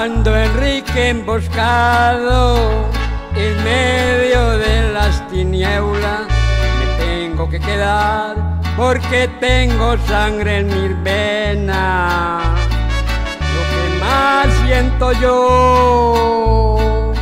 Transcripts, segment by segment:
Cuando Enrique emboscado en medio de las tinieblas me tengo que quedar porque tengo sangre en mis venas. Lo que más siento yo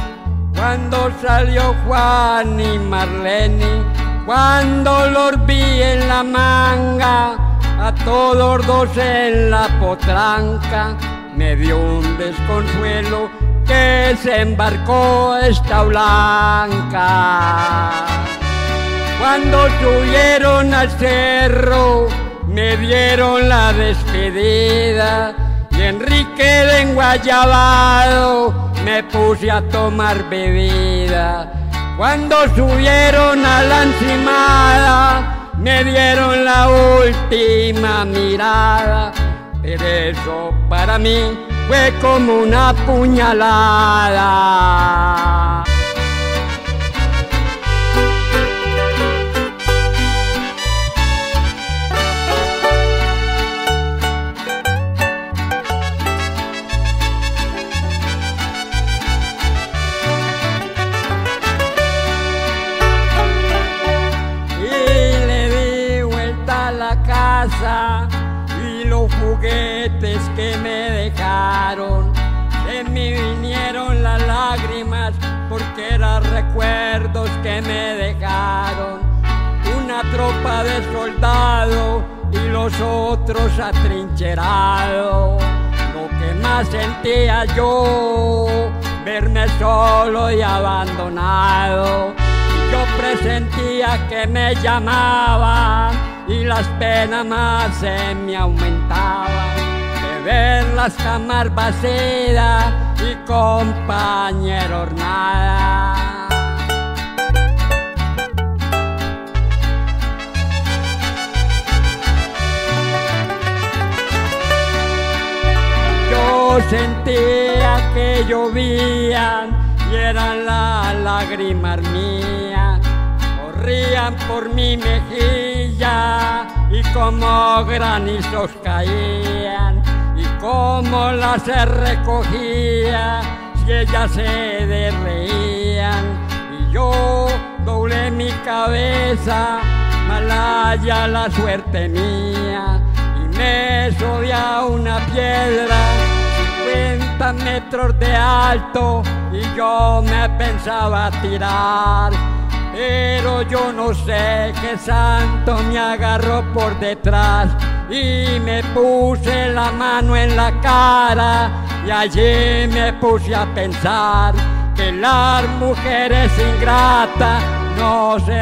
cuando salió Juan y Marlene, cuando los vi en la manga, a todos dos en la potranca me dio un desconsuelo que se embarcó esta blanca. Cuando subieron al cerro, me dieron la despedida y Enrique de Enguayabado me puse a tomar bebida. Cuando subieron a la encimada, me dieron la última mirada pero eso para mí fue como una puñalada. Juguetes que me dejaron. Se me vinieron las lágrimas porque eran recuerdos que me dejaron. Una tropa de soldados y los otros atrincherados. Lo que más sentía yo, verme solo y abandonado. Yo presentía que me llamaban y las penas más se me aumentaban de ver las camas vacías y compañeros nada. Yo sentía que llovían y eran las lágrimas mías, por mi mejilla y como granizos caían y como las se recogía si ellas se derreían. Y yo doblé mi cabeza malaya la suerte mía y me subía una piedra 50 metros de alto y yo me pensaba tirar pero yo no sé qué santo me agarró por detrás y me puse la mano en la cara y allí me puse a pensar que las mujeres ingratas no se